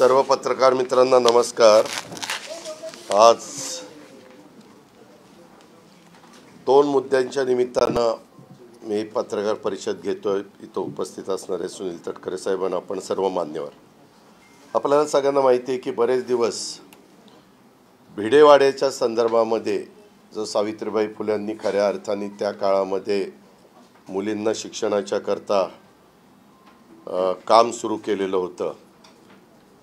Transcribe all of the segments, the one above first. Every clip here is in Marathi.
सर्व पत्रकार मित्रांना नमस्कार. आज दोन मुद्द्यांच्या निमित्तानं मी पत्रकार परिषद घेतोय. इथं उपस्थित असणारे सुनील तटकरे साहेबांना आपण सर्व मान्यवर. आपल्याला सगळ्यांना माहिती आहे की बरेच दिवस भिडेवाड्याच्या संदर्भामध्ये जो सावित्रीबाई फुल्यांनी खऱ्या अर्थाने त्या काळामध्ये मुलींना शिक्षणाच्या करता काम सुरू केलेलं होतं.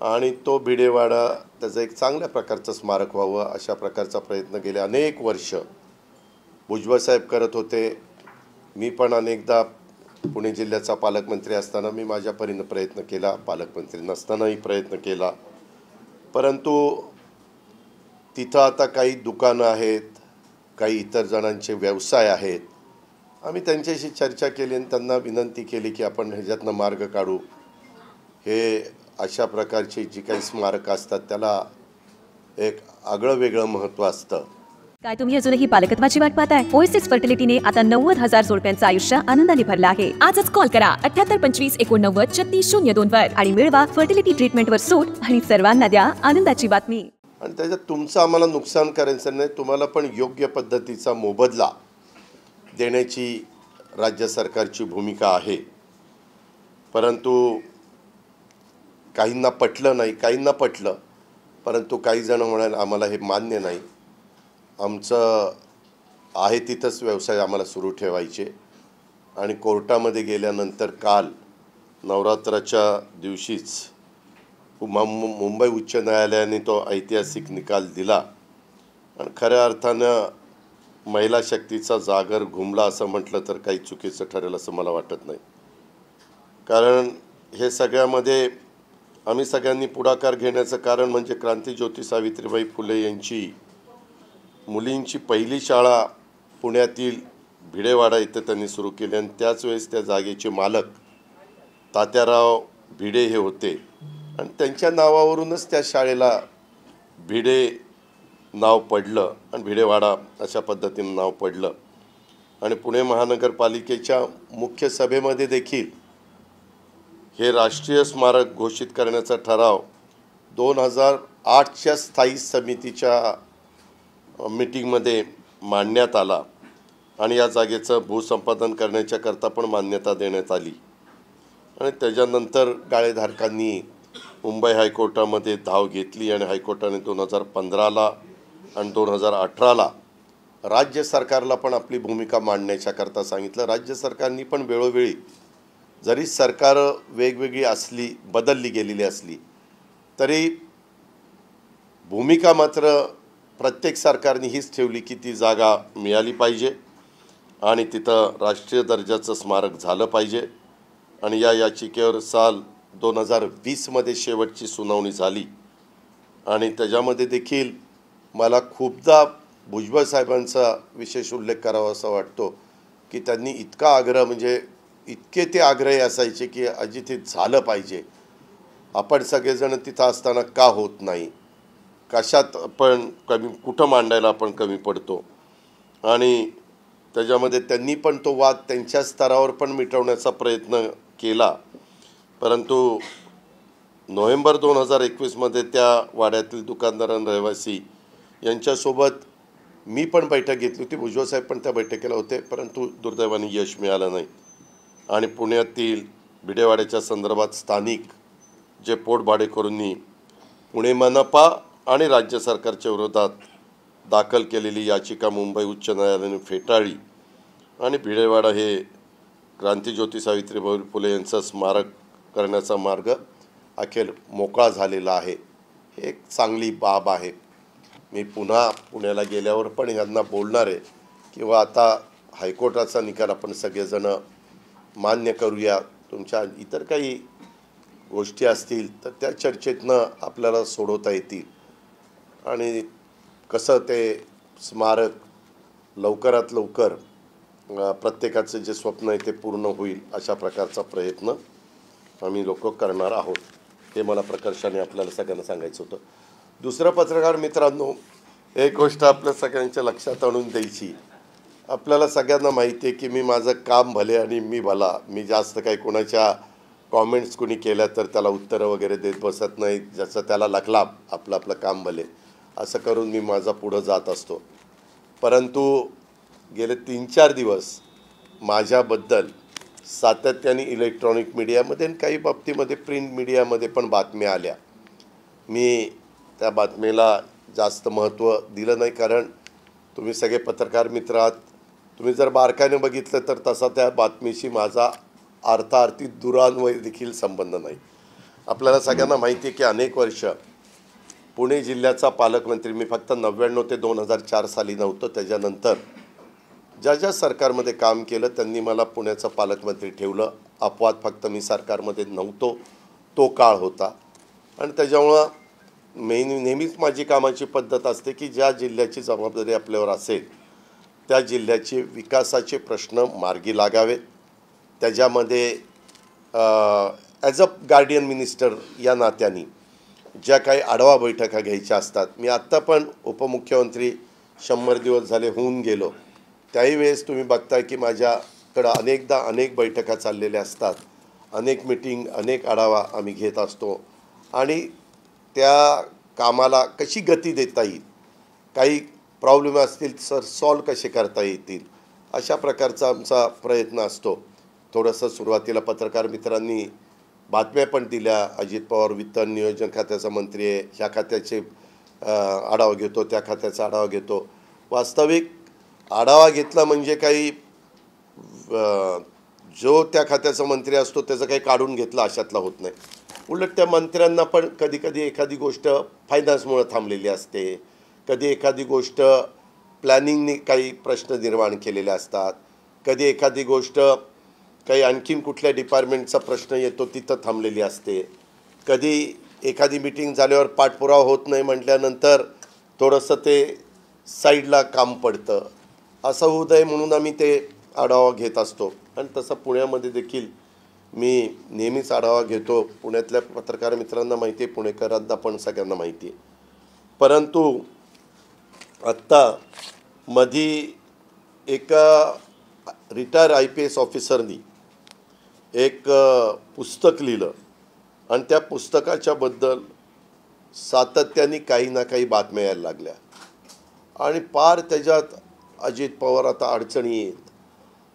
आणि तो भिडेवाडा त्याचं एक चांगल्या प्रकारचं स्मारक व्हावं अशा प्रकारचा प्रयत्न गेले अनेक वर्ष. भुजबळसाहेब करत होते. मी पण अनेकदा पुणे जिल्ह्याचा पालकमंत्री असताना मी माझ्या परीनं प्रयत्न केला. पालकमंत्री नसतानाही प्रयत्न केला. परंतु तिथं आता काही दुकानं आहेत काही इतर जणांचे व्यवसाय आहेत. आम्ही त्यांच्याशी चर्चा केली आणि त्यांना विनंती केली की आपण ह्याच्यातनं मार्ग काढू. हे अशा प्रकारची जी काही स्मारकं असतात त्याला एक आगळं वेगळं महत्त्व असतं. काय तुम्ही अजूनही पालकत्वाची वाट पाहताय? ओएसिस फर्टिलिटीने आता नव्वद हजार जोडप्यांचं आयुष्य आनंदाने भरलं आहे. आजच कॉल करा. अठ्याहत्तर पंचवीस एकोणनव्वद छत्तीस शून्य दोन वर आणि मिळवा फर्टिलिटी ट्रीटमेंटवर सूट आणि सर्वांना द्या आनंदाची बातमी. आणि त्याच्यात तुमचं आम्हाला नुकसान करायचं नाही तुम्हाला पण योग्य पद्धतीचा मोबदला देण्याची राज्य सरकारची भूमिका आहे. परंतु काहींना पटलं नाही काहींना पटलं परंतु काही जण म्हणाल आम्हाला हे मान्य नाही. आमचं आहे तिथंच व्यवसाय आम्हाला सुरू ठेवायचे. आणि कोर्टामध्ये गेल्यानंतर काल नवरात्राच्या दिवशीच मुंबई उच्च न्यायालयाने तो ऐतिहासिक निकाल दिला. आणि खऱ्या अर्थानं महिला शक्तीचा जागर घुमला असं म्हटलं तर काही चुकीचं ठरेल असं मला वाटत नाही. कारण हे सगळ्यामध्ये आम्ही सगळ्यांनी पुढाकार घेण्याचं कारण म्हणजे क्रांतीज्योती सावित्रीबाई फुले यांची मुलींची पहिली शाळा पुण्यातील भिडेवाडा इथं त्यांनी सुरू केली आणि त्याच वेळेस त्या जागेचे मालक तात्याराव भिडे हे होते. आणि त्यांच्या नावावरूनच त्या शाळेला भिडे नाव पडलं आणि भिडेवाडा अशा पद्धतीनं नाव पडलं. आणि पुणे महानगरपालिकेच्या मुख्य सभेमध्ये देखील हे राष्ट्रीय स्मारक घोषित करण्याचा ठराव दोन हजार आठच्या स्थायी समितीच्या मीटिंगमध्ये मांडण्यात आला आणि या जागेचं भूसंपादन करण्याच्याकरता पण मान्यता देण्यात आली. आणि त्याच्यानंतर गाळेधारकांनी मुंबई हायकोर्टामध्ये धाव घेतली आणि हायकोर्टाने दोन हजार पंधराला आणि दोन हजार अठराला राज्य सरकारला पण आपली भूमिका मांडण्याच्याकरता सांगितलं. राज्य सरकारनी पण वेळोवेळी जरी सरकार वेगवेगळी असली बदलली गेलेली असली तरी भूमिका मात्र प्रत्येक सरकारने हीच ठेवली की ती जागा मिळाली पाहिजे आणि तिथं राष्ट्रीय दर्जाचं स्मारक झालं पाहिजे. आणि या याचिकेवर साल दोन हजार वीसमध्ये शेवटची सुनावणी झाली. आणि त्याच्यामध्ये देखील मला खूपदा भुजबळ साहेबांचा विशेष उल्लेख करावा असा वाटतो की त्यांनी इतका आग्रह म्हणजे इतके ते आग्रही असायचे की अजित हे झालं पाहिजे. आपण सगळेजण तिथं असताना का होत नाही? कशात आपण कमी कुठं मांडायला आपण कमी पडतो? आणि त्याच्यामध्ये त्यांनी पण तो वाद त्यांच्या स्तरावर पण मिटवण्याचा प्रयत्न केला. परंतु नोव्हेंबर दोन हजार एकवीसमध्ये त्या वाड्यातील दुकानदार आणि रहिवासी यांच्यासोबत मी पण बैठक घेतली होती. भुजबळ साहेब पण त्या बैठकीला होते परंतु दुर्दैवाने यश मिळालं नाही. आणि पुण्यातील भिडेवाड्याच्या संदर्भात स्थानिक जे पोटभाडेकरूंनी पुणे मनपा आणि राज्य सरकारच्या विरोधात दाखल केलेली याचिका मुंबई उच्च न्यायालयाने फेटाळली. आणि भिडेवाडा हे क्रांतीज्योती सावित्रीबाई फुले यांचं स्मारक करण्याचा मार्ग अखेर मोकळा झालेला आहे. हे एक चांगली बाब आहे. मी पुन्हा पुण्याला गेल्यावर पण यांना बोलणार आहे. किंवा आता हायकोर्टाचा निकाल आपण सगळेजणं मान्य करूया. तुमच्या इतर काही गोष्टी असतील तर त्या चर्चेतनं आपल्याला सोडवता येतील. आणि कसं ते स्मारक लवकरात लवकर प्रत्येकाचं जे स्वप्न आहे ते पूर्ण होईल अशा प्रकारचा प्रयत्न आम्ही लोक करणार आहोत. हे मला प्रकर्षाने आपल्याला सगळ्यांना सांगायचं होतं. दुसरं पत्रकार मित्रांनो एक गोष्ट आपल्या सगळ्यांच्या लक्षात आणून द्यायची. आपल्याला सगळ्यांना माहिती आहे की मी माझं काम भले आणि मी भला मी जास्त काही कोणाच्या कॉमेंट्स कुणी केल्या तर त्याला उत्तरं वगैरे देत बसत नाही जसं त्याला लखलाप आपलं आपलं काम भले. असं करून मी माझा पुढं जात असतो. परंतु गेले तीन चार दिवस माझ्याबद्दल सातत्याने इलेक्ट्रॉनिक मीडियामध्ये आणि काही बाबतीमध्ये प्रिंट मीडियामध्ये पण बातम्या आल्या. मी त्या बातमीला जास्त महत्त्व दिलं नाही कारण तुम्ही सगळे पत्रकार मित्र आहात तुम्ही जर बारकाईने बघितलं तर तसा त्या बातमीशी माझा अर्थार्थी दुरान्वय देखील संबंध नाही. आपल्याला सगळ्यांना माहिती आहे की अनेक वर्ष पुणे जिल्ह्याचा पालकमंत्री मी फक्त नव्याण्णव ते दोन हजार चार साली नव्हतं त्याच्यानंतर ज्या ज्या सरकारमध्ये काम केलं त्यांनी मला पुण्याचं पालकमंत्री ठेवलं. अपवाद फक्त मी सरकारमध्ये नव्हतो तो काळ होता. आणि त्याच्यामुळं मेन नेहमीच माझी कामाची पद्धत असते की ज्या जिल्ह्याची जबाबदारी आपल्यावर असेल त्या जिल्ह्याचे विकासाचे प्रश्न मार्गी लागावेत. त्याच्यामध्ये ॲज अ गार्डियन मिनिस्टर या नात्याने ज्या काही आढावा बैठका घ्यायच्या असतात मी आत्ता पण उपमुख्यमंत्री शंभर दिवस झाले होऊन गेलो. त्याही वेळेस तुम्ही बघताय की माझ्याकडं अनेकदा अनेक बैठका चाललेल्या असतात. अनेक मिटिंग अनेक आढावा आम्ही घेत असतो. आणि त्या कामाला कशी गती देता येईल? काही प्रॉब्लेम असतील सर सॉल्व कसे करता येतील? अशा प्रकारचा आमचा प्रयत्न असतो. थोडंसं सुरुवातीला पत्रकार मित्रांनी बातम्या पण दिल्या. अजित पवार वित्त नियोजन खात्याचा मंत्री आहे. ह्या खात्याचे आढावा घेतो. त्या खात्याचा आढावा घेतो. वास्तविक आढावा घेतला म्हणजे काही जो त्या खात्याचा मंत्री असतो त्याचं काही काढून घेतलं अशातला होत नाही. उलट त्या मंत्र्यांना पण कधीकधी एखादी गोष्ट फायनान्समुळं थांबलेली असते. कधी एखादी गोष्ट प्लॅनिंगने काही प्रश्न निर्माण केलेले असतात कधी एखादी गोष्ट काही आणखीन कुठल्या डिपार्टमेंटचा प्रश्न येतो तिथं थांबलेली असते. कधी एखादी मिटिंग झाल्यावर पाठपुरावा होत नाही म्हटल्यानंतर थोडंसं ते साईडला काम पडतं. असं होऊ नये म्हणून आम्ही ते आढावा घेत असतो. आणि तसं पुण्यामध्ये देखील मी नेहमीच आढावा घेतो. पुण्यातल्या पत्रकार मित्रांना माहिती आहे पुणेकरांना पण सगळ्यांना माहिती आहे. परंतु आत्ता मधी एका रिटायर आय पी एस ऑफिसरनी एक पुस्तक लिहिलं. आणि त्या पुस्तकाच्याबद्दल सातत्याने काही ना काही बातम्या यायला लागल्या. आणि पार त्याच्यात अजित पवार आता अडचणी येत.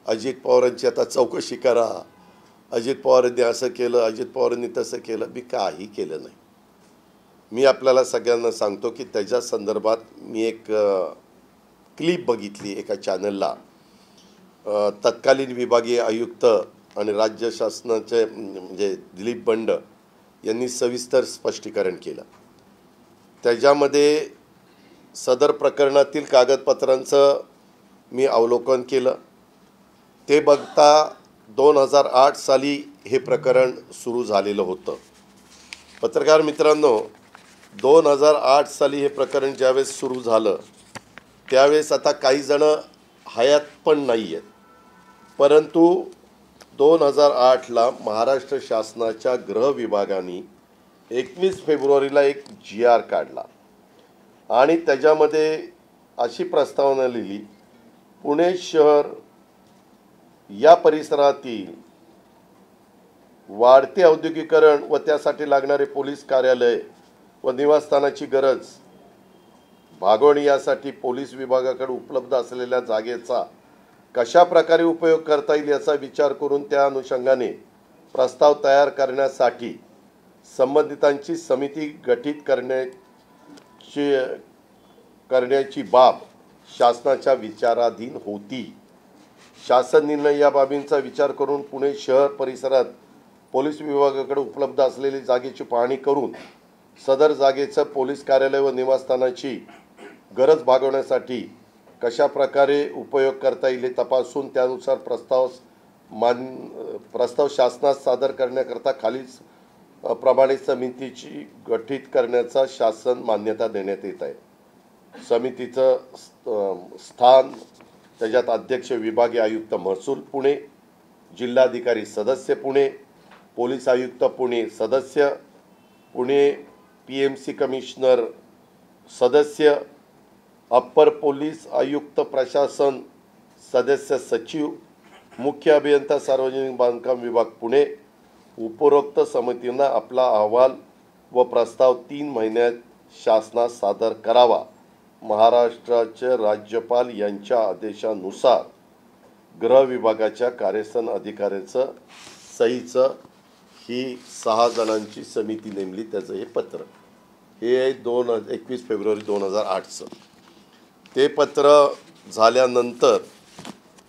अजित पवारांची आता चौकशी करा. अजित पवारांनी असं केलं अजित पवारांनी तसं केलं. मी काही केलं नाही. मी आपल्याला सगळ्यांना सांगतो की त्याच्या संदर्भात मी एक क्लिप बघितली एका चॅनलला तत्कालीन विभागीय आयुक्त आणि राज्य शासनाचे म्हणजे दिलीप बंड यांनी सविस्तर स्पष्टीकरण केलं. त्याच्यामध्ये सदर प्रकरणातील कागदपत्रांचं मी अवलोकन केलं. ते बघता दोन हजार आठ साली हे प्रकरण सुरू झालेलं होतं. पत्रकार मित्रांनो दोन हजार आठ साली हे प्रकरण ज्यावेळेस सुरू झालं त्यावेळेस आता काही जणं हयात पण नाही आहेत परंतु दोन हजार आठला महाराष्ट्र शासनाच्या गृह विभागाने एकवीस फेब्रुवारीला एक जी आर काढला. आणि त्याच्यामध्ये अशी प्रस्तावना लिहिली पुणे शहर या परिसरातील वाढते औद्योगिकरण व त्यासाठी लागणारे पोलीस कार्यालय व निवासस्थानाची गरज. भागवणी यासाठी पोलीस विभागाकडे उपलब्ध असलेल्या जागेचा कशा प्रकारे उपयोग करता येईल याचा विचार करून त्या अनुषंगाने प्रस्ताव तयार करण्यासाठी संबंधितांची समिती गठीत करण्याची करण्याची बाब शासनाच्या विचाराधीन होती. शासन निर्णय या बाबींचा विचार करून पुणे शहर परिसरात पोलीस विभागाकडे उपलब्ध असलेली जागेची पाहणी करून सदर जागेचं पोलीस कार्यालय व निवासस्थानाची गरज भागवण्यासाठी कशा प्रकारे उपयोग करता येईल हे तपासून त्यानुसार प्रस्ताव मान प्रस्ताव शासनास सादर करण्याकरता खालील प्रमाणे समितीची गठीत करण्याचा शासन मान्यता देण्यात येत आहे. समितीचं स्थान त्याच्यात अध्यक्ष विभागीय आयुक्त महसूल पुणे जिल्हाधिकारी सदस्य पुणे पोलीस आयुक्त पुणे सदस्य Pune P M C commissioner सदस्य अप्पर पोलीस आयुक्त प्रशासन सदस्य सचिव मुख्य अभियंता सार्वजनिक बांधकाम विभाग पुणे उपरोक्त समितीनं आपला अहवाल व प्रस्ताव तीन महिन्यात शासनास सादर करावा. महाराष्ट्राचे राज्यपाल यांच्या आदेशानुसार गृह विभागाच्या कार्यस्थान अधिकाऱ्याचं सहीचं ही सहा जणांची समिती नेमली त्याचं हे पत्र. हे आहे दोन एकवीस फेब्रुवारी दोन हजार आठचं. ते पत्र झाल्यानंतर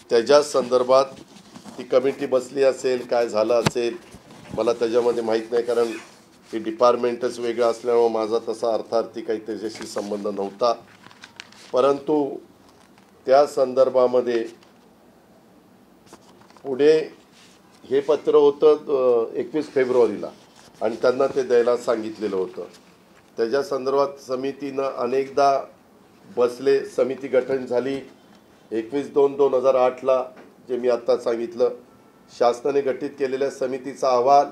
त्याच्या संदर्भात ती कमिटी बसली असेल काय झालं असेल मला त्याच्यामध्ये माहीत नाही कारण हे डिपार्टमेंटच वेगळं असल्यामुळं माझा तसा अर्थार्थी काही त्याच्याशी संबंध नव्हता. परंतु त्या संदर्भामध्ये पुढे हे पत्र होतं एकवीस फेब्रुवारीला. आणि त्यांना ते द्यायला सांगितलेलं होतं. त्याच्या संदर्भात समितीनं अनेकदा बसले समिती गठन झाली. एकवीस दोन दोन हजार आठला जे मी आत्ता सांगितलं शासनाने गठीत केलेल्या समितीचा अहवाल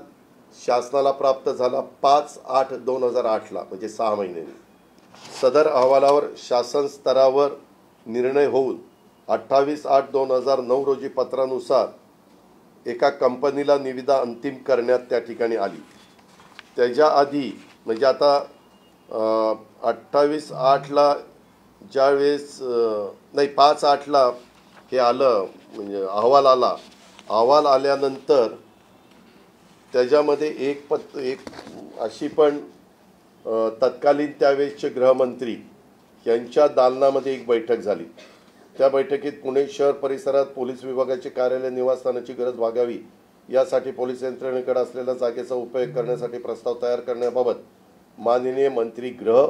शासनाला प्राप्त झाला पाच आठ दोन हजार आठला म्हणजे सहा महिन्यांनी. सदर अहवालावर शासन स्तरावर निर्णय होऊन अठ्ठावीस आठ दोन हजार नऊ रोजी पत्रानुसार एका कंपनीला निविदा अंतिम करण्यात त्या ठिकाणी आली. त्याच्या आधी म्हणजे आता अठ्ठावीस आठला ज्यावेळेस नाही पाच आठला हे आलं म्हणजे अहवाल आला अहवाल आल्यानंतर त्याच्यामध्ये एक पत् एक अशी पण तत्कालीन त्यावेळेसचे गृहमंत्री यांच्या दालनामध्ये एक बैठक झाली. त्या बैठकीत पुणे शहर परिसरात पोलीस विभागाचे कार्यालय निवासस्थानाची गरज भागावी यासाठी पोलीस यंत्रणेकडे असलेल्या जागेचा उपयोग करण्यासाठी प्रस्ताव तयार करण्याबाबत माननीय मंत्री ग्रह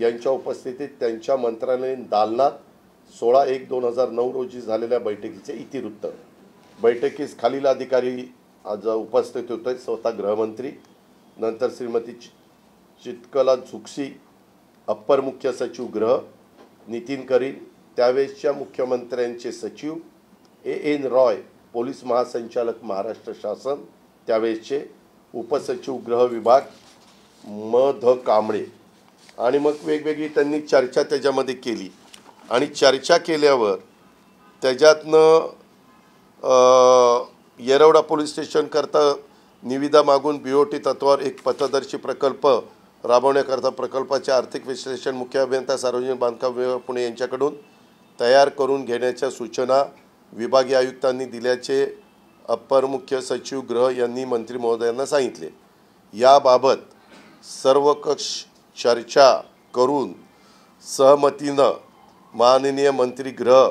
यांच्या उपस्थितीत त्यांच्या मंत्रालयीन दालनात सोळा एक दोन हजार नऊ रोजी झालेल्या बैठकीचे इतिवृत्त. बैठकीस खालील अधिकारी आज उपस्थित होते स्वतः गृहमंत्री नंतर श्रीमती चि- चितकला झुक्सी अप्पर मुख्य सचिव ग्रह नितीन करील त्यावेळेसच्या मुख्यमंत्र्यांचे सचिव ए एन रॉय पोलीस महासंचालक महाराष्ट्र शासन त्यावेळेसचे उपसचिव गृह विभाग म ध कांबळे. आणि मग वेगवेगळी त्यांनी चर्चा त्याच्यामध्ये केली. आणि चर्चा केल्यावर त्याच्यातनं येरवडा पोलीस स्टेशनकरता निविदा मागून बी ओ टी तत्वावर एक पथदर्शी प्रकल्प राबवण्याकरता प्रकल्पाचे आर्थिक विश्लेषण मुख्य अभियंता सार्वजनिक बांधकाम विभाग पुणे यांच्याकडून तयार करून घेण्याच्या सूचना विभागीय आयुक्तांनी दिल्याचे अप्पर मुख्य सचिव गृह यांनी मंत्री महोदयांना सांगितले. याबाबत सर्व कक्ष चर्चा करून सहमतीनं माननीय मंत्री गृह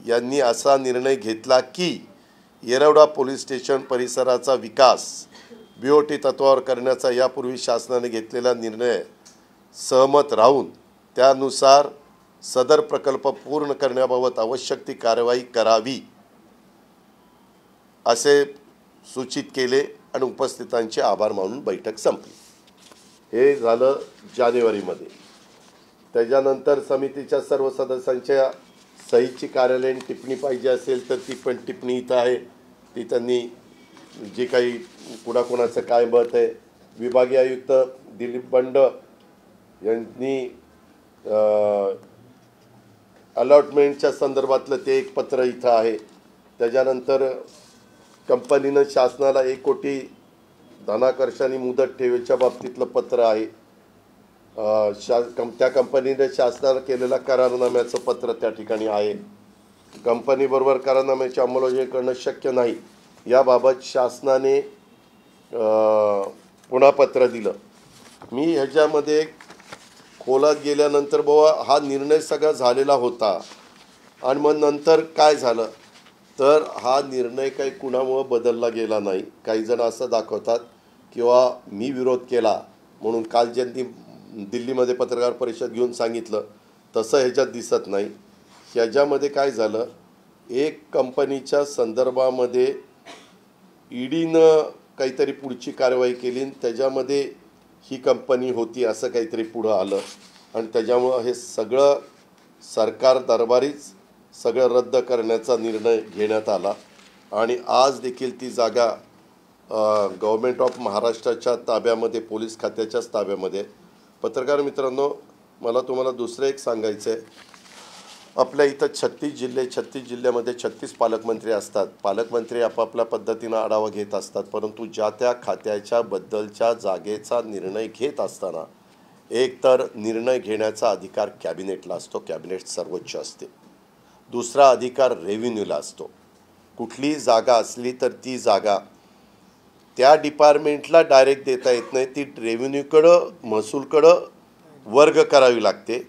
यांनी असा निर्णय घेतला की येरवडा पोलीस स्टेशन परिसराचा विकास बी ओ टी तत्वावर करण्याचा यापूर्वी शासनाने घेतलेला निर्णय सहमत राहून त्यानुसार सदर प्रकल्प पूर्ण करण्याबाबत आवश्यक ती कारवाई करावी असे सूचित केले आणि उपस्थितांचे आभार मानून बैठक संपली. हे झालं जानेवारीमध्ये. त्याच्यानंतर समितीच्या सर्व सदस्यांच्या सहीची कार्यालयीन टिप्पणी पाहिजे असेल तर ती पण टिप्पणी इथं आहे. ती त्यांनी जे काही कुणाकुणाचं काय मत आहे. विभागीय आयुक्त दिलीप बंड यांनी अलॉटमेंटच्या संदर्भातलं ते एक पत्र इथं आहे. त्याच्यानंतर कंपनीनं शासनाला एक कोटी धनाकर्षाने मुदत ठेवीच्या बाबतीतलं पत्र आहे. शा कं त्या कंपनीने शासनाला केलेला करारनाम्याचं पत्र त्या ठिकाणी आहे. कंपनीबरोबर करारनाम्याची अंमलबजावणी करणं शक्य नाही. याबाबत शासनाने पुन्हा पत्र दिलं. मी ह्याच्यामध्ये खोलात गेल्यानंतर बाबा हा निर्णय सगळा झालेला होता. आणि मग नंतर काय झालं? तर हा निर्णय काही कुणामुळं बदलला गेला नाही. काही जण असं दाखवतात किंवा मी विरोध केला म्हणून काल ज्यांनी दिल्लीमध्ये पत्रकार परिषद घेऊन सांगितलं तसं ह्याच्यात दिसत नाही. ह्याच्यामध्ये काय झालं? एक कंपनीच्या संदर्भामध्ये ईडीनं काहीतरी पुढची कारवाई केली आणि त्याच्यामध्ये ही कंपनी होती असं काहीतरी पुढं आलं. आणि त्याच्यामुळं हे सगळं सरकार दरबारीच सगळं रद्द करण्याचा निर्णय घेण्यात आला. आणि आज देखील ती जागा गव्हर्मेंट ऑफ महाराष्ट्राच्या ताब्यामध्ये पोलीस खात्याच्याच ताब्यामध्ये. पत्रकार मित्रांनो मला तुम्हाला दुसरं एक सांगायचं आहे आपल्या इथं छत्तीस जिल्हे छत्तीस जिल्ह्यामध्ये छत्तीस पालकमंत्री असतात. पालकमंत्री आपापल्या पद्धतीनं आढावा घेत असतात परंतु ज्या त्या खात्याच्या बद्दलच्या जागेचा निर्णय घेत असताना एक तर निर्णय घेण्याचा अधिकार कॅबिनेटला असतो कॅबिनेट सर्वोच्च असते. दुसरा अधिकार रेव्हेन्यूला असतो. कुठलीही जागा असली तर ती जागा त्या डिपार्टमेंटला डायरेक्ट देता येत नाही ती रेव्हेन्यूकडं महसूलकडं वर्ग करावी लागते.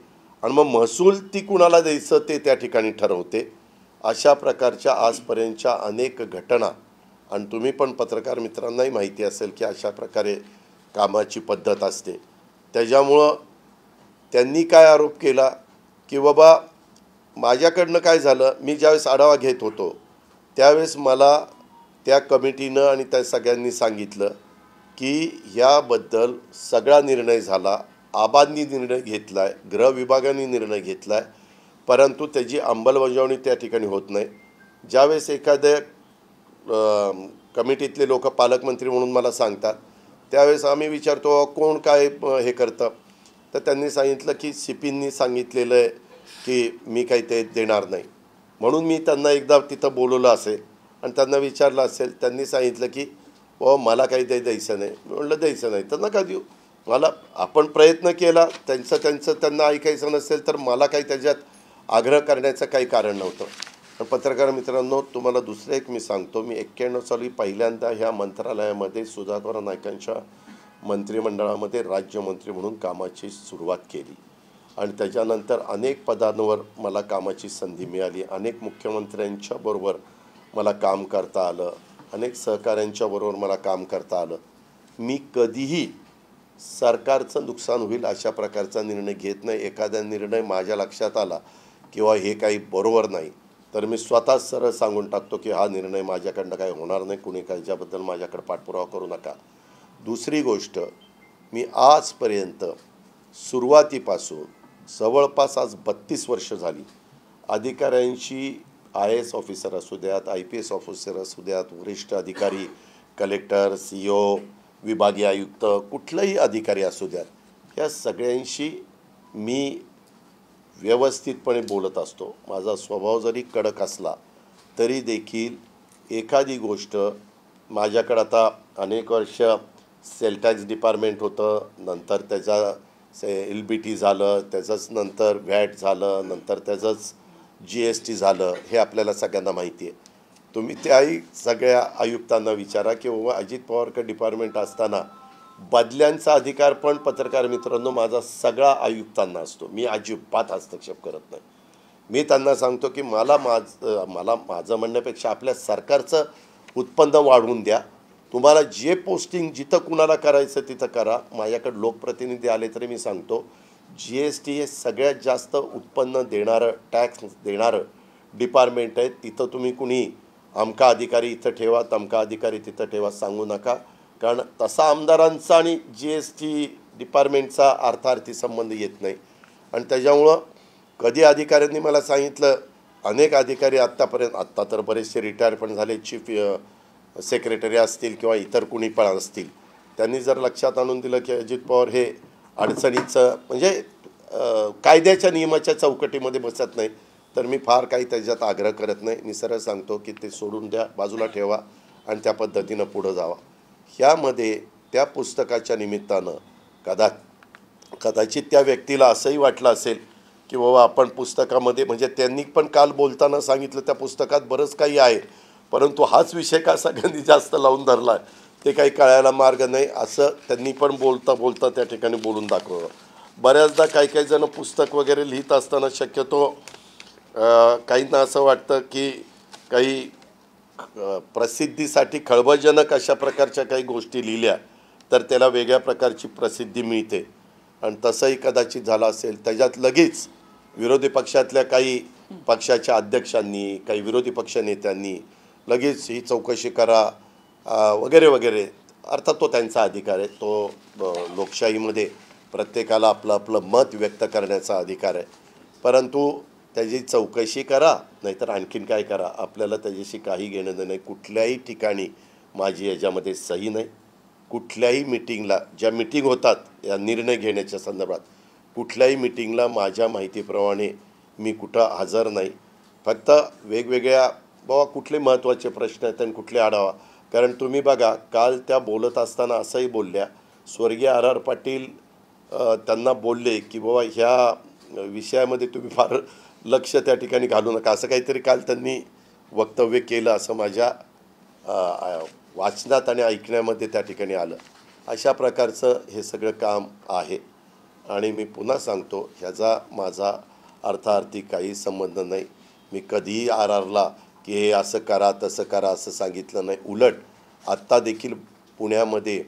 आणि मग महसूल ती कुणाला द्यायचं ते त्या ठिकाणी ठरवते. अशा प्रकारच्या आजपर्यंतच्या अनेक घटना आणि तुम्ही पण पत्रकार मित्रांनाही माहिती असेल की अशा प्रकारे कामाची पद्धत असते. त्याच्यामुळं त्यांनी काय आरोप केला की बाबा माझ्याकडनं काय झालं मी ज्यावेळेस आढावा घेत होतो त्यावेळेस मला त्या कमिटीनं आणि त्या सगळ्यांनी सांगितलं की ह्याबद्दल सगळा निर्णय झाला. आबांनी निर्णय घेतला आहे गृह विभागाने निर्णय घेतला आहे परंतु त्याची अंमलबजावणी त्या ठिकाणी होत नाही. ज्यावेळेस एखाद्या कमिटीतले लोक पालकमंत्री म्हणून मला सांगतात त्यावेळेस आम्ही विचारतो कोण काय हे करतं? तर त्यांनी सांगितलं की सिपींनी सांगितलेलं आहे की मी काही ते देणार नाही. म्हणून मी त्यांना एकदा तिथं बोलवलं असेल आणि त्यांना विचारलं असेल त्यांनी सांगितलं की ओ मला काही ते द्यायचं नाही. म्हणलं द्यायचं नाही तर नका देऊ. मला आपण प्रयत्न केला त्यांचं त्यांचं त्यांना ऐकायचं नसेल तर मला काही त्याच्यात आग्रह करण्याचं काही कारण नव्हतं. पण पत्रकार मित्रांनो तुम्हाला दुसरं एक मी सांगतो. मी एक्क्याण्णव साली पहिल्यांदा ह्या मंत्रालयामध्ये सुधाकर नायकांच्या मंत्रिमंडळामध्ये राज्यमंत्री म्हणून कामाची सुरुवात केली. आणि त्याच्यानंतर अनेक पदांवर मला कामाची संधी मिळाली. अनेक मुख्यमंत्र्यांच्या बरोबर मला काम करता आलं. अनेक सहकाऱ्यांच्या बरोबर मला काम करता आलं. मी कधीही सरकारचं नुकसान होईल अशा प्रकारचा निर्णय घेत नाही. एखादा निर्णय माझ्या लक्षात आला किंवा हे काही बरोबर नाही तर मी स्वतःच सरळ सांगून टाकतो की हा निर्णय माझ्याकडनं काही होणार नाही. कुणी काहीच्याबद्दल माझ्याकडे पाठपुरावा करू नका. दुसरी गोष्ट मी आजपर्यंत सुरुवातीपासून जवळपास आज बत्तीस वर्ष झाली. अधिकाऱ्यांशी आय एस ऑफिसर असू द्यात आय पी एस ऑफिसर असू द्यात वरिष्ठ अधिकारी कलेक्टर सी ओ विभागीय आयुक्त कुठलाही अधिकारी असू द्यात या सगळ्यांशी मी व्यवस्थितपणे बोलत असतो. माझा स्वभाव जरी कडक असला तरी देखील एखादी गोष्ट माझ्याकडं आता अनेक वर्ष सेल टॅक्स डिपार्टमेंट होतं नंतर त्याचा से एल बी टी झालं त्याचंच नंतर व्हॅट झालं नंतर त्याचंच जी एस टी झालं हे आपल्याला सगळ्यांना माहिती आहे. तुम्ही त्याही सगळ्या आयुक्तांना विचारा की बाबा अजित पवारकर डिपार्टमेंट असताना बदल्यांचा अधिकार पण पत्रकार मित्रांनो माझा सगळा आयुक्तांना असतो. मी अजिबात हस्तक्षेप करत नाही. मी त्यांना सांगतो की मला माझ मला माझं म्हणण्यापेक्षा आपल्या सरकारचं उत्पन्न वाढवून द्या. तुम्हाला जे पोस्टिंग जिथं कुणाला करायचं तिथं करा. माझ्याकडे लोकप्रतिनिधी आले तरी मी सांगतो जी एस टी हे सगळ्यात जास्त उत्पन्न देणारं टॅक्स देणारं डिपार्टमेंट आहे तिथं तुम्ही कुणी अमका अधिकारी इथं ठेवा तमका अधिकारी तिथं ठेवा सांगू नका. कारण तसा आमदारांचा आणि जी एस टी डिपार्टमेंटचा अर्थार्थी संबंध येत नाही. आणि त्याच्यामुळं कधी अधिकाऱ्यांनी मला सांगितलं अनेक अधिकारी आत्तापर्यंत आत्ता तर बरेचसे रिटायर पण झाले चीफ सेक्रेटरी असतील किंवा इतर कुणी पण असतील. त्यांनी जर लक्षात आणून दिलं की अजित पवार हे अडचणीचं म्हणजे कायद्याच्या नियमाच्या चौकटीमध्ये बसत नाही तर मी फार काही त्याच्यात आग्रह करत नाही. मी सरळ सांगतो की ते सोडून द्या बाजूला ठेवा आणि त्या पद्धतीनं पुढं जावा. ह्यामध्ये त्या पुस्तकाच्या निमित्तानं कदा कदाचित त्या व्यक्तीला असंही वाटलं असेल की बाबा आपण पुस्तकामध्ये म्हणजे त्यांनी पण काल बोलताना सांगितलं त्या पुस्तकात बरंच काही आहे. परंतु हाच विषय का सगळ्यांनी जास्त लावून धरला आहे ते काही कळायला मार्ग नाही. असं त्यांनी पण बोलता बोलता त्या ठिकाणी बोलून दाखवलं. बऱ्याचदा काही काही जण पुस्तक वगैरे लिहित असताना शक्यतो काहींना असं वाटतं की काही प्रसिद्धीसाठी खळबळजनक अशा प्रकारच्या काही गोष्टी लिहिल्या तर त्याला वेगळ्या प्रकारची प्रसिद्धी मिळते. आणि तसंही कदाचित झालं असेल त्याच्यात लगेच विरोधी पक्षातल्या काही पक्षाच्या अध्यक्षांनी काही विरोधी पक्ष नेत्यांनी लगेच ही चौकशी करा वगैरे वगैरे. अर्थात तो त्यांचा अधिकार आहे. तो लोकशाहीमध्ये प्रत्येकाला आपलं आपलं मत व्यक्त करण्याचा अधिकार आहे. परंतु त्याची चौकशी करा नाहीतर आणखीन काय करा. आपल्याला त्याच्याशी काही घेणं देणं नाही. कुठल्याही ठिकाणी माझी याच्यामध्ये सही नाही. कुठल्याही मिटिंगला ज्या मिटिंग होतात या निर्णय घेण्याच्या संदर्भात कुठल्याही मिटिंगला माझ्या माहितीप्रमाणे मी कुठं हजर नाही. फक्त वेगवेगळ्या बाबा कुठले महत्त्वाचे प्रश्न आहेत आणि कुठले आढावा. कारण तुम्ही बघा काल त्या बोलत असताना असंही बोलल्या. स्वर्गीय आर आर पाटील त्यांना बोलले की बाबा ह्या विषयामध्ये तुम्ही फार लक्ष त्या ठिकाणी घालू नका. असं काहीतरी काल त्यांनी वक्तव्य केलं असं माझ्या वाचनात आणि ऐकण्यामध्ये त्या ठिकाणी आलं. अशा प्रकारचं हे सगळं काम आहे. आणि मी पुन्हा सांगतो ह्याचा माझा अर्थार्थी काही संबंध नाही. मी कधीही आर आरला की हे असं करा तसं करा असं सांगितलं नाही. उलट आत्ता देखील पुण्यामध्ये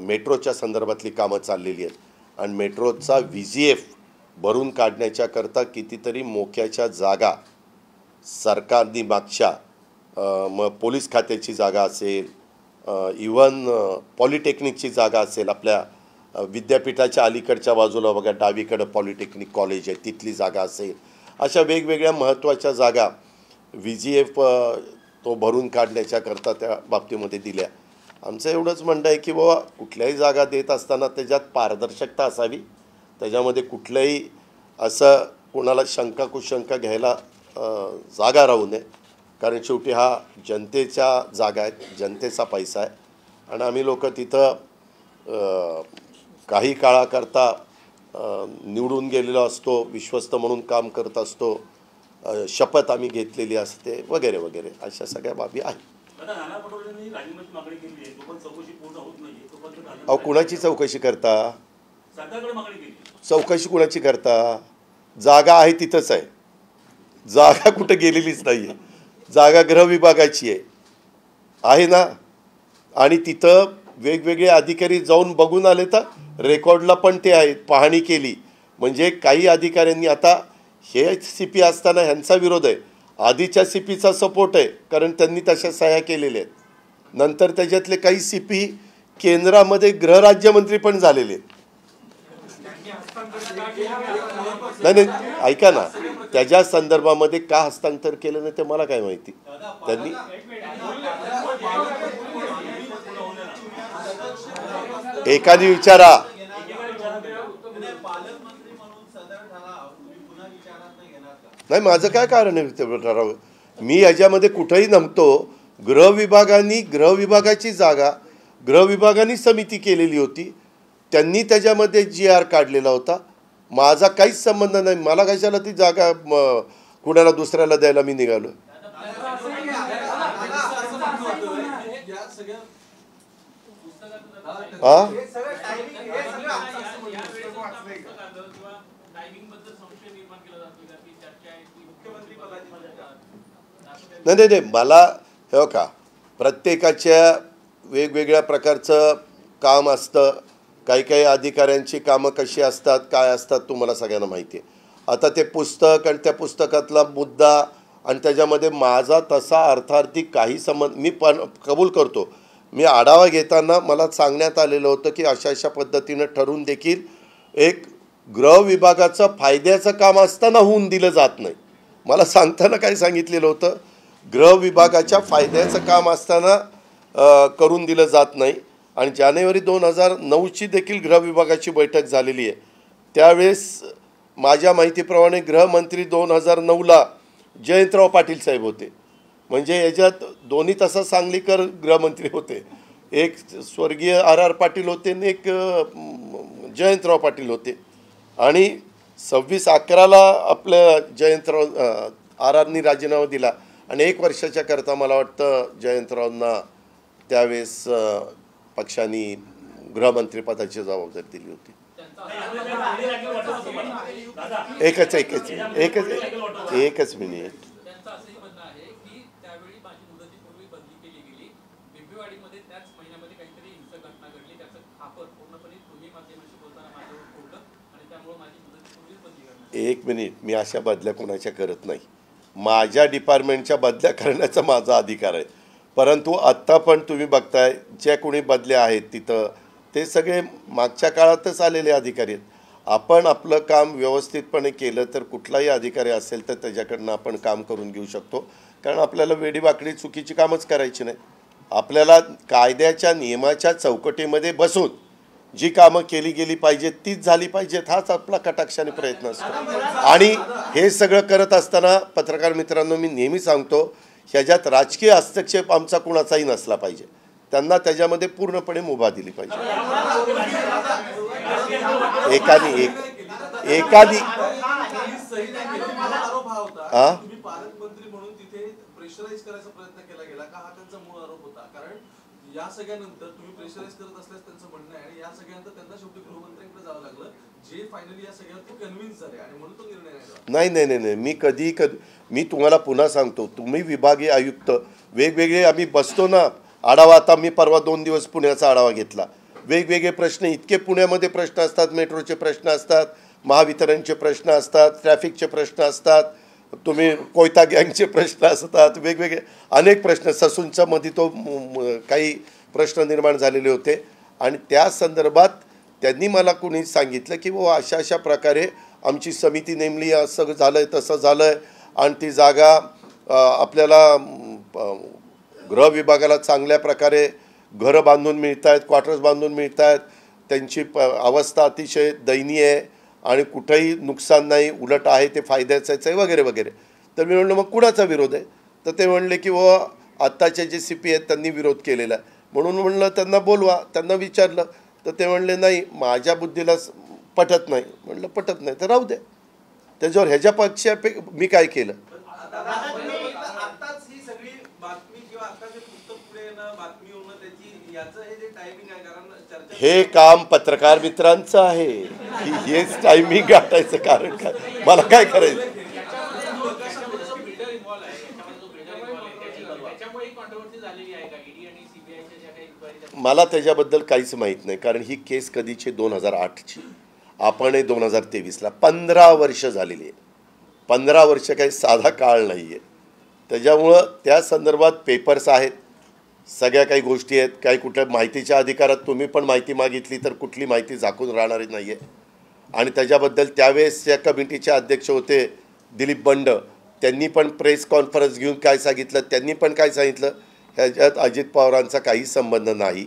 मेट्रोच्या संदर्भातली कामं चाललेली आहेत. आणि मेट्रोचा व्ही जी एफ भरून काढण्याच्याकरता कितीतरी मोक्याच्या जागा सरकारनी मागच्या मग पोलीस खात्याची जागा असेल इवन पॉलिटेक्निकची जागा असेल आपल्या विद्यापीठाच्या अलीकडच्या बाजूला बघा डावीकडं पॉलिटेक्निक कॉलेज आहे तिथली जागा असेल. अशा वेगवेगळ्या महत्त्वाच्या जागा व्ही जी एफ तो भरून काढण्याच्याकरता त्या बाबतीमध्ये दिल्या. आमचं एवढंच म्हणणं आहे की बाबा कुठल्याही जागा देत असताना त्याच्यात पारदर्शकता असावी. त्याच्यामध्ये कुठल्याही असं कोणाला शंका कुशंका घ्यायला जागा राहू नये. कारण शेवटी हा जनतेच्या जागा आहेत जनतेचा पैसा आहे. आणि आम्ही लोक तिथं काही काळाकरता निवडून गेलेलो असतो विश्वस्त म्हणून काम करत असतो शपथ आम्ही घेतलेली असते वगैरे वगैरे. अशा सगळ्या बाबी आहेत. अहो कुणाची चौकशी करता? चौकशी कुणाची करता? जागा आहे तिथंच आहे. जागा कुठं गेलेलीच नाही आहे जागा गृहविभागाची आहे. आहे ना? आणि तिथं वेगवेगळे अधिकारी जाऊन बघून आले तर रेकॉर्डला पण ते आहेत पाहणी केली. म्हणजे काही अधिकाऱ्यांनी आता हे सी पी असताना ह्यांचा विरोध आहे. आधीच्या सी पीचा सपोर्ट आहे कारण त्यांनी तशा सह्या केलेल्या आहेत. नंतर त्याच्यातले काही सी पी केंद्रामध्ये गृहराज्यमंत्री पण झालेले आहेत. नाही नाही ऐका ना. त्याच्या संदर्भामध्ये का हस्तांतर केलं नाही ते मला काय माहिती? त्यांनी एखादी विचारा. नाही माझं काय कारण आहे ठराव? मी याच्यामध्ये कुठंही नमतो. गृह विभागाने गृह विभागाची जागा गृह विभागाने समिती केलेली होती. त्यांनी त्याच्यामध्ये जी आर काढलेला होता. माझा काहीच संबंध नाही. मला कशाला ती जागा कुणाला दुसऱ्याला द्यायला मी निघालो हा? नाही नाही नाही. मला हे हो का प्रत्येकाच्या वेगवेगळ्या प्रकारचं काम असतं. काही काही अधिकाऱ्यांची कामं कशी असतात काय असतात तुम्हाला सगळ्यांना माहिती आहे. आता ते पुस्तक आणि त्या पुस्तकातला मुद्दा आणि त्याच्यामध्ये माझा तसा अर्थार्थी काही संबंध मी पण कबूल करतो. मी आढावा घेताना मला सांगण्यात आलेलं होतं की अशा अशा पद्धतीनं ठरवून देखील एक गृह विभागाचं फायद्याचं काम असताना होऊन दिलं जात नाही. मला सांगताना काय सांगितलेलं होतं गृह विभागाच्या फायद्याचं काम असताना करून दिलं जात नाही. आणि जानेवारी दोन हजार नऊची देखील गृह विभागाची बैठक झालेली आहे. त्यावेळेस माझ्या माहितीप्रमाणे गृहमंत्री दोन हजार नऊला जयंतराव पाटील साहेब होते. म्हणजे याच्यात दोन्ही तसं सांगलीकर गृहमंत्री होते. एक स्वर्गीय आर आर पाटील होते आणि एक जयंतराव पाटील होते. आणि सव्वीस अकराला आपलं जयंतराव आर आरनी राजीनामा दिला. आणि एक वर्षाच्या करता मला वाटतं जयंतरावांना त्यावेळेस पक्षाने गृहमंत्रीपदाची जबाबदारी दिली होती. एकच एकच एकच एकच मिनिट. एक मिनिट मी अशा बदल्या कोणाच्या करत नाही. माझ्या डिपार्टमेंटच्या बदल्या करण्याचा माझा अधिकार आहे. परंतु आत्ता पण तुम्ही बघताय ज्या कोणी बदल्या आहेत तिथं ते सगळे मागच्या काळातच आलेले अधिकारी आहेत. आपण आपलं काम व्यवस्थितपणे केलं तर कुठलाही अधिकारी असेल तर त्याच्याकडनं आपण काम करून घेऊ शकतो. कारण आपल्याला वेडीवाकडी चुकीची कामच करायची नाही. आपल्याला कायद्याच्या नियमाच्या चौकटीमध्ये बसून जी कामं केली गेली पाहिजेत तीच झाली पाहिजेत हाच आपला कटाक्षाने प्रयत्न असतो. आणि हे सगळं करत असताना पत्रकार मित्रांनो मी नेहमी सांगतो ह्याच्यात राजकीय हस्तक्षेप आमचा कुणाचाही नसला पाहिजे. त्यांना त्याच्यामध्ये पूर्णपणे मुभा दिली पाहिजे. एकाने एक एकादी ही? या सगळ्यानंतर तुम्ही प्रेशराईज करत असल्यास त्यांचं म्हणणं आहे आणि या सगळ्यानंतर त्यांना शेवटी गृहमंत्र्यांकडे जावं लागलं जे फायनली या सगळ्यावरती कन्व्हिन्स झाले आणि म्हणून तो निर्णय नाही नाही नाही नाही मी कधी कधी मी तुम्हाला पुन्हा सांगतो तुम्ही विभागीय आयुक्त वेगवेगळे आम्ही बसतो ना आढावा आता मी परवा दोन दिवस पुण्याचा आढावा घेतला. वेगवेगळे प्रश्न इतके पुण्यामध्ये प्रश्न असतात मेट्रोचे प्रश्न असतात महावितरणचे प्रश्न असतात ट्रॅफिकचे प्रश्न असतात तुम्ही कोयता गँगचे प्रश्न असतात वेगवेगळे अनेक प्रश्न. ससूंच्या मध्ये तो काही प्रश्न निर्माण झालेले होते. आणि त्या संदर्भात त्यांनी मला कुणी सांगितलं की बाबा अशा अशा प्रकारे आमची समिती नेमली असं झालं आहे तसं झालं आहे आणि ती जागा आपल्याला गृह विभागाला चांगल्या प्रकारे घरं बांधून मिळत आहेत क्वार्टर्स बांधून मिळत आहेत त्यांची प अवस्था अतिशय दयनीय आहे. आणि कुठंही नुकसान नाही उलट आहे ते फायद्याचंच आहे वगैरे वगैरे. तर मी म्हणलं मग कुणाचा विरोध आहे? तर ते म्हणले की व आत्ताचे जे सी पी आहेत त्यांनी विरोध केलेला आहे. म्हणून म्हणलं त्यांना बोलवा. त्यांना विचारलं तर ते म्हणले नाही माझ्या बुद्धीला पटत नाही. म्हणलं पटत नाही तर राहू दे. त्याच्यावर ह्याच्या पक्षापे मी काय केलं आताच ही सगळी बातमी किंवा आता जे पुस्तक पुढे येणं बातमी होणं त्याची याचं हे जे टायमिंग आहे कारण चर्चा हे काम पत्रकार मित्रांचं आहे. की हेच टायमिंग गाठायचं कारण काय? मला काय करायचं? मला त्याच्याबद्दल काहीच माहीत नाही. कारण ही केस कधीची? दोन हजार आठची. आपण दोन हजार तेवीसला. पंधरा वर्ष झालेली आहे. पंधरा वर्ष काही साधा काळ नाही आहे त्याच्यामुळं त्या संदर्भात पेपर्स आहेत. सगळ्या काही गोष्टी आहेत काही कुठल्या माहितीच्या अधिकारात तुम्ही पण माहिती मागितली तर कुठली माहिती झाकून राहणारी नाही आहे आणि त्याच्याबद्दल त्यावेळेस या कमिटीचे अध्यक्ष होते दिलीप बंड त्यांनी पण प्रेस कॉन्फरन्स घेऊन काय सांगितलं त्यांनी पण काय सांगितलं ह्याच्यात अजित पवारांचा काही संबंध नाही.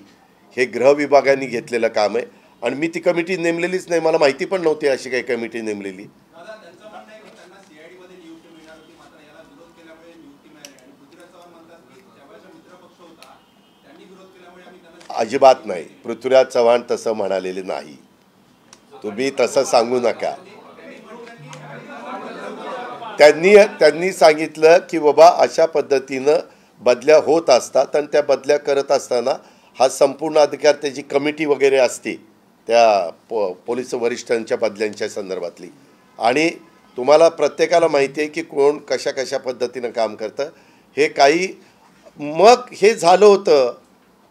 हे गृह विभागाने घेतलेलं काम आहे. आणि मी ती कमिटी नेमलेलीच नाही मला माहिती पण नव्हती अशी काही कमिटी नेमलेली दादा त्यांचं म्हणणं आहे की त्यांना सीआयडी मध्ये नियुक्ती मिळणार होती मात्र याला विरोध केल्यामुळे नियुक्ती मिळाली आणि पृथ्वीराज चव्हाण म्हणतात की त्यावेळेचा मित्र पक्ष होता त्यांनी विरोध केल्यामुळे आम्ही त्यांना अजिबात नाही. पृथ्वीराज चव्हाण तसं म्हणालेले नाही. तुम्ही तसं सांगू नका. त्यांनी त्यांनी सांगितलं की बाबा अशा पद्धतीनं बदल्या होत असतात आणि त्या बदल्या करत असताना हा संपूर्ण अधिकार त्याची कमिटी वगैरे असते त्या पो पोलीस वरिष्ठांच्या बदल्यांच्या संदर्भातली. आणि तुम्हाला प्रत्येकाला माहिती आहे की कोण कशा कशा पद्धतीनं काम करतं. हे काही मग हे झालं होतं.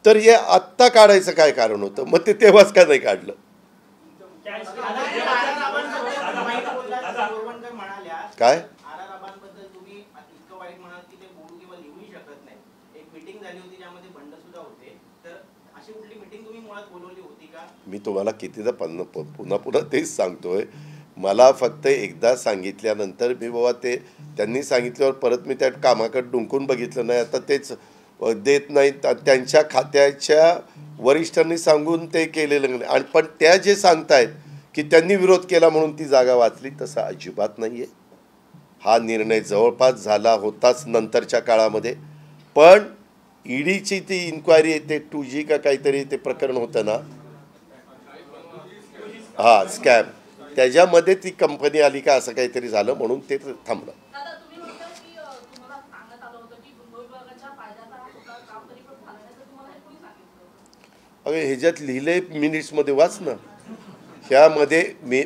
तर हे आत्ता काढायचं काय कारण होतं? मग ते तेव्हाच का नाही काढलं? काय? मी तुम्हाला कितीदा पन्न पुन्हा पुन्हा तेच सांगतोय. मला फक्त एकदा सांगितल्यानंतर मी बाबा ते त्यांनी सांगितल्यावर परत मी त्या कामाकडे डुंकून बघितलं नाही. आता तेच देत नाहीत त्यांच्या खात्याच्या वरिष्ठांनी सांगून ते केलेलं नाही. आणि पण त्या जे सांगतायत की त्यांनी विरोध केला म्हणून ती जागा वाचली तसा अजिबात नाही आहे हा निर्णय जवळपास झाला होताच नंतरच्या काळामध्ये. पण ईडीची ती इन्क्वायरी येते टू जी का काहीतरी ते प्रकरण होतं ना? हा स्कॅम. त्याच्यामध्ये ती कंपनी आली का असं काहीतरी झालं म्हणून ते थांबलं दादा तुम्ही म्हणता की अ, तुम्हाला सांगण्यात आलं होतं की गृह विभागाच्या फायद्याचा हा कुठला काम तरी पण झालं नाही तर तुम्हाला हे कोणी अरे ह्याच्यात लिहिले मिनिट्समध्ये वाच ना. ह्यामध्ये मी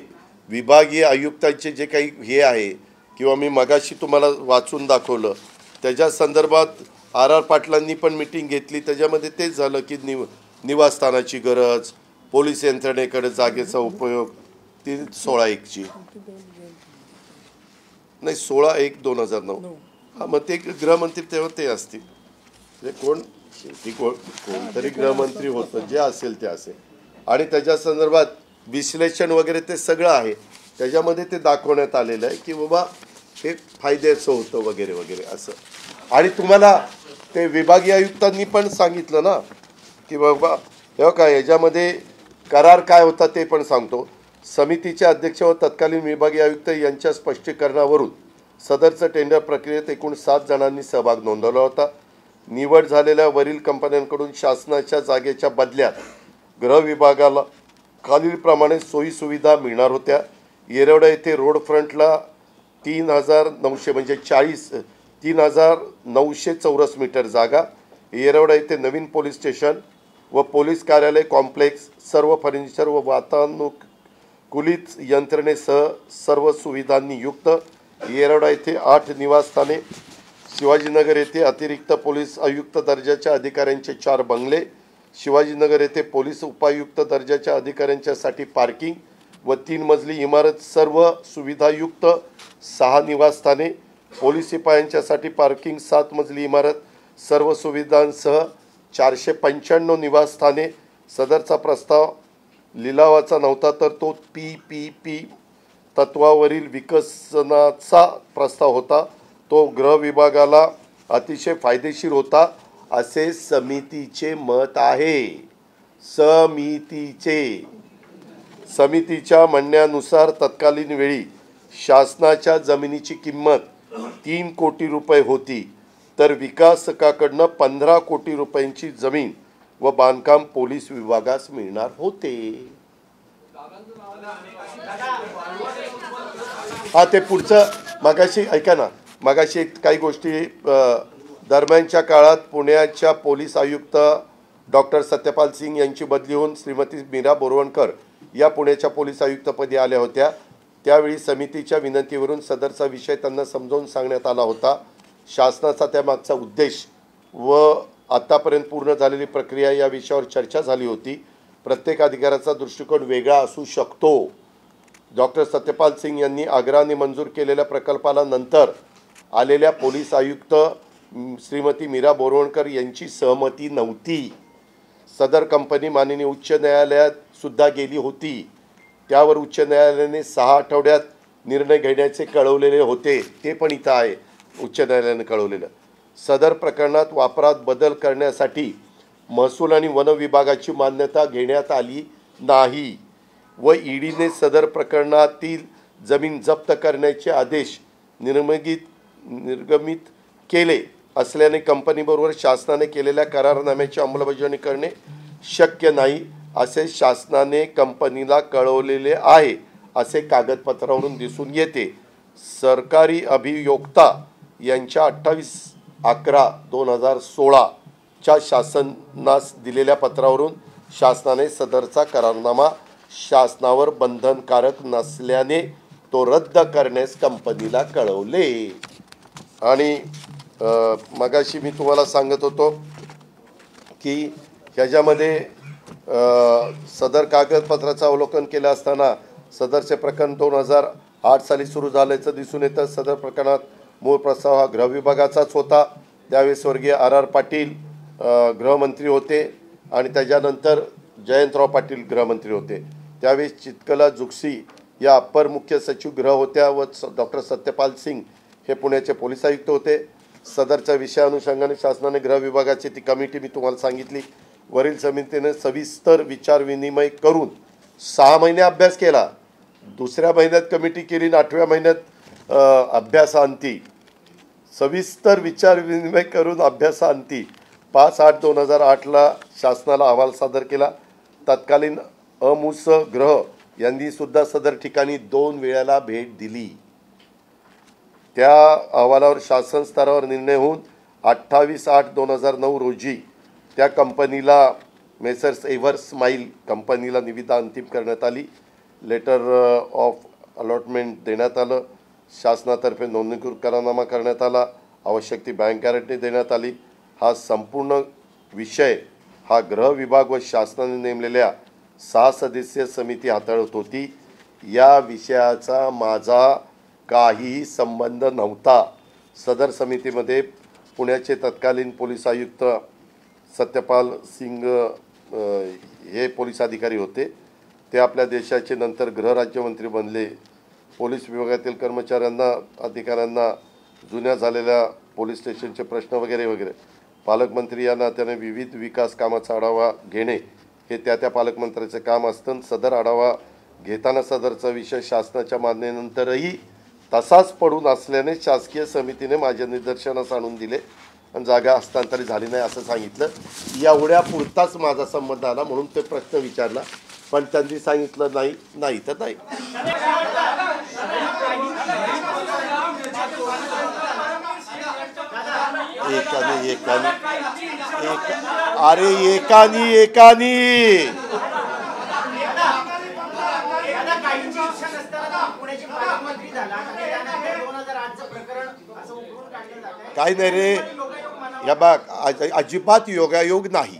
विभागीय आयुक्तांचे जे काही हे आहे किंवा मी मगाशी तुम्हाला वाचून दाखवलं त्याच्या संदर्भात आर आर पाटलांनी पण मिटिंग घेतली. त्याच्यामध्ये तेच झालं की निव निवासस्थानाची गरज पोलीस यंत्रणेकडे जागेचा उपयोग ती सोळा एकची. नाही सोळा एक दोन हजार नऊ. हा मग ते गृहमंत्री तेव्हा ते असतील. कोण? शेवटी कोण कोणतरी गृहमंत्री होतं जे असेल ते असेल. आणि त्याच्या संदर्भात विश्लेषण वगैरे ते सगळं आहे. त्याच्यामध्ये ते दाखवण्यात आलेलं आहे की बाबा हे फायद्याचं होतं वगैरे वगैरे असं. आणि तुम्हाला ते विभागीय आयुक्तांनी पण सांगितलं ना की बाबा हे काय याच्यामध्ये करार काय होता ते पण सांगतो. समितीचे अध्यक्ष व तत्कालीन विभागीय आयुक्त यांच्या स्पष्टीकरणावरून सदरचं टेंडर प्रक्रियेत एकूण सात जणांनी सहभाग नोंदवला होता. निवड झालेल्या वरील कंपन्यांकडून शासनाच्या जागेच्या बदल्यात गृह विभागाला खालीलप्रमाणे सोयीसुविधा मिळणार होत्या. येरवडा येथे रोड फ्रंटला तीन हजार नऊशे म्हणजे चाळीस तीन हजार नऊशे चौरस मीटर जागा. येरवडा येथे नवीन पोलीस स्टेशन व पोलीस कार्यालय कॉम्प्लेक्स सर्व फर्निचर व वातानुकूलित यंत्रणेसह सर्व सुविधांनी युक्त येरवडा येथे आठ निवासस्थाने शिवाजीनगर येथे अतिरिक्त पोलीस आयुक्त दर्जाच्या अधिकाऱ्यांचे चार बंगले शिवाजीनगर येथे पोलीस उपायुक्त दर्जाच्या अधिकाऱ्यांच्यासाठी पार्किंग व तीन मजली इमारत सर्व सुविधायुक्त सहा निवासस्थाने पोलीस शिपायांच्यासाठी पार्किंग सात मजली इमारत सर्व सुविधांसह चारशे पंच्याण्णव निवासस्थाने. सदरचा प्रस्ताव लिलावाचा नव्हता तर तो पी पी पी तत्वावरील विकसनाचा प्रस्ताव होता. तो गृह विभागाला अतिशय फायदेशीर होता असे समितीचे मत आहे. समितीचे. समितीच्या म्हणण्यानुसार तत्कालीन वेळी शासनाच्या जमिनीची किंमत तीन कोटी रुपये होती तर विकासकाकडनं पंधरा कोटी रुपयांची जमीन व बांधकाम पोलीस विभागास मिळणार होते. हा ते पुढचं मागाशी ऐका ना. मगाशी काही गोष्टी दरम्यानच्या काळात पुण्याच्या पोलीस आयुक्त डॉक्टर सत्यपाल सिंग यांची बदली होऊन श्रीमती मीरा बोरवणकर या पुण्याच्या पोलीस आयुक्तपदी आल्या होत्या. त्यावेळी समितीच्या विनंतीवरून सदरचा विषय त्यांना समजावून सांगण्यात आला होता. शासनाचा त्यामागचा उद्देश व आत्तापर्यंत पूर्ण झालेली प्रक्रिया या विषयावर चर्चा झाली होती. प्रत्येक अधिकाऱ्याचा दृष्टिकोन वेगळा असू शकतो. डॉक्टर सत्यपाल सिंग यांनी आग्राने मंजूर केलेल्या प्रकल्पाला नंतर आलेल्या पोलीस आयुक्त श्रीमती मीरा बोरवणकर यांची सहमती नव्हती. सदर कंपनी माननीय उच्च न्यायालयात सुद्धा गेली होती. त्यावर उच्च न्यायालयाने सहा आठवड्यात निर्णय घेण्याचे कळवलेले होते. ते पण इथं आहे उच्च न्यायालयाने कळवलेलं. सदर प्रकरणात वापरात बदल करण्यासाठी महसूल आणि वन विभागाची मान्यता घेण्यात आली नाही व ईडीने सदर प्रकरणातील जमीन जप्त करण्याचे आदेश निर्मगित निर्गमित केले असल्याने कंपनीबरोबर शासनाने केलेल्या करारनाम्याची अंमलबजावणी करणे शक्य नाही असे शासनाने कंपनीला कळवलेले आहे असे कागदपत्रावरून दिसून येते. सरकारी अभियोक्ता यांच्या अठ्ठावीस अकरा दोन हजार सोळाच्या शासनास दिलेल्या पत्रावरून शासनाने सदरचा करारनामा शासनावर बंधनकारक नसल्याने तो रद्द करण्यास कंपनीला कळवले. आणि मगाशी मी तुम्हाला सांगत होतो की ह्याच्यामध्ये सदर कागदपत्राचं अवलोकन केलं असताना सदरचे प्रकरण दोन हजार आठ साली सुरू झाल्याचं दिसून येतं. सदर प्रकरणात मूळ प्रस्ताव हा गृहविभागाचाच होता. त्यावेळी स्वर्गीय आर आर पाटील गृहमंत्री होते आणि त्याच्यानंतर जयंतराव पाटील गृहमंत्री होते. त्यावेळी चितकला जुगसी या अप्पर मुख्य सचिव गृह होत्या व डॉक्टर सत्यपाल सिंग हे पुण्याचे पोलीस आयुक्त होते. सदरच्या विषया अनुषंगाने शासनाने गृह विभागाची ती कमिटी मी तुम्हाला सांगितली. वरील समितीने सविस्तर विचारविनिमय करून सहा महिने अभ्यास केला. दुसऱ्या महिन्यात कमिटी केली आणि आठव्या महिन्यात अभ्यासांती. सविस्तर विचारविनिमय करून अभ्यासांती. पाच आठ दोन हजार आठला शासनाला अहवाल सादर केला. तत्कालीन अमुस ग्रह यांनी सुद्धा सदर ठिकाणी दोन वेळाला भेट दिली. त्या अहवालावर शासन स्तरावर निर्णय होऊन अठ्ठावीस आठ दोन हजार नऊ रोजी त्या कंपनीला मेसर्स एव्हर स्माईल कंपनीला निविदा अंतिम करण्यात आली. लेटर ऑफ अलॉटमेंट देण्यात आलं. शासनातर्फे नोंदणीकृत करारनामा करण्यात आला. आवश्यक ती बँक गॅरंटी देण्यात आली. हा संपूर्ण विषय हा गृह विभाग व शासनाने नेमलेल्या सहा सदस्यीय समिती हाताळत होती. या विषयाचा माझा काहीही संबंध नव्हता. सदर समितीमध्ये पुण्याचे तत्कालीन पोलीस आयुक्त सत्यपाल सिंग हे पोलीस अधिकारी होते. ते आपल्या देशाचे नंतर गृहराज्यमंत्री बनले. पोलीस विभागातील कर्मचाऱ्यांना अधिकाऱ्यांना जुन्या झालेल्या पोलीस स्टेशनचे प्रश्न वगैरे वगैरे. पालकमंत्री या नात्याने विविध विकास कामाचा आढावा घेणे हे त्या त्या पालकमंत्र्याचं काम असतं. सदर आढावा घेताना सदरचा विषय शासनाच्या मान्यनंतरही तसाच पडून असल्याने शासकीय समितीने माझ्या निदर्शनास आणून दिले आणि जागा हस्तांतरित झाली नाही असं सांगितलं. एवढ्या पुरताच माझा संबंध आला म्हणून ते प्रश्न विचारला. पण त्यांनी सांगितलं नाही नाही तर नाही. एकाने एकाने एक अरे एकानी एकानी आता काहींची इच्छा नसताना पुण्याचे पालकमंत्री झाला आणि त्यानंतर दोन हजार आठचं प्रकरण असं उकरून काढलं जात आहे काय नाही रे. या बाग अजिबात योगायोग नाही.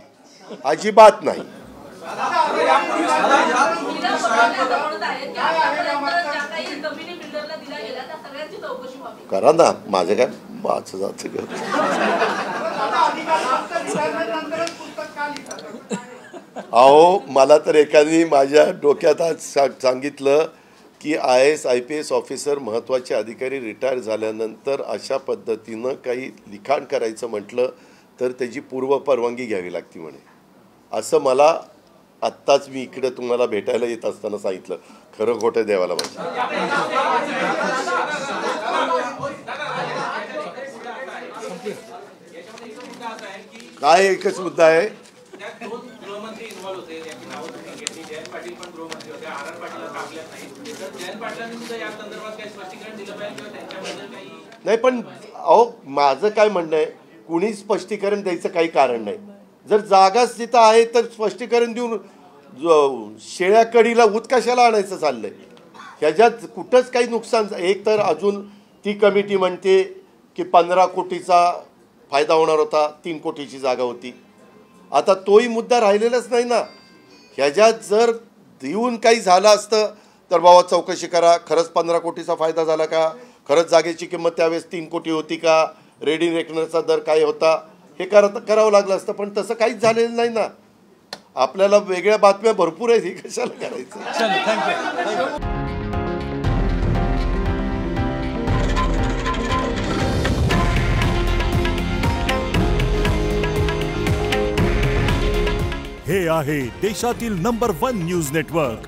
अजिबात नाही. करा ना माझं काय माझं जात अहो मला तर एकाने माझ्या डोक्यात आज सांगितलं की I S I P S officer महत्त्वाचे अधिकारी रिटायर झाल्यानंतर अशा पद्धतीनं काही लिखाण करायचं म्हटलं तर त्याची पूर्व परवानगी घ्यावी लागते म्हणे. असं मला आत्ताच मी इकडे तुम्हाला भेटायला येत असताना सांगितलं. खरं खोटं देवाला पाहिजे काय एकच मुद्दा आहे. गृहमंत्री इन्व्हॉल्व होते. नाही पण अहो माझं काय म्हणणं आहे कुणी स्पष्टीकरण द्यायचं काही कारण नाही. जर जागाच तिथं आहे तर स्पष्टीकरण देऊन शेळ्याकडीला शेळ्या कडीला ऊत कशाला आणायचं चाललंय? ह्याच्यात कुठंच काही नुकसान एक तर अजून ती कमिटी म्हणते की पंधरा कोटीचा फायदा होणार होता तीन कोटीची जागा होती. आता तोही मुद्दा राहिलेलाच नाही ना. ह्याच्यात जर देऊन काही झालं असतं तर बाबा चौकशी करा. खरंच पंधरा कोटीचा फायदा झाला का? खरंच जागेची किंमत त्यावेळेस तीन कोटी होती का? रेडी रेकनरचा दर काय होता? हे करत करावं लागलं असतं पण तसं काहीच झालेलं नाही ना. आपल्याला वेगळ्या बातम्या भरपूर आहेत हे कशाला करायचं? हे आहे देशातील नंबर वन न्यूज नेटवर्क